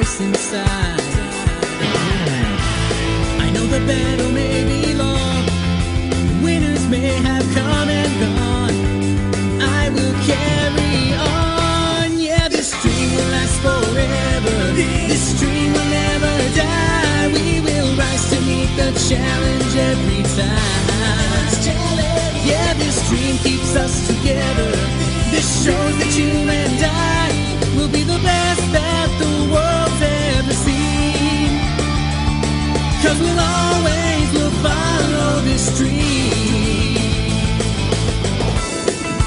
darkness inside. Hmm. I know the battle may be long, winners may have come and gone. I will carry on. Yeah, this dream will last forever. This dream will never die. We will rise to meet the challenge every time. Yeah, this dream keeps us together. This shows that you and I will be the best. Cause we'll always will follow this dream.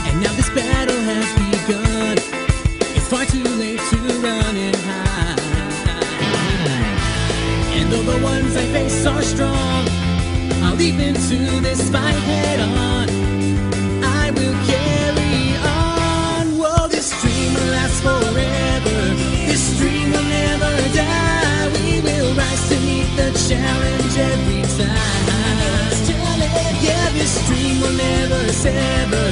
And now this battle has begun. It's far too late to run and hide. And though the ones I face are strong, I'll leap into this fight head on. challenge every time. Yeah, this dream will never sever.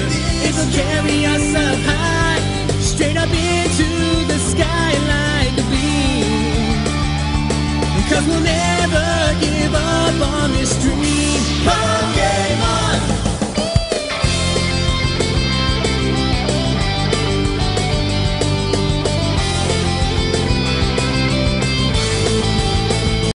It will carry us up high, straight up into the sky like a beam. Cause we'll never give up on this dream.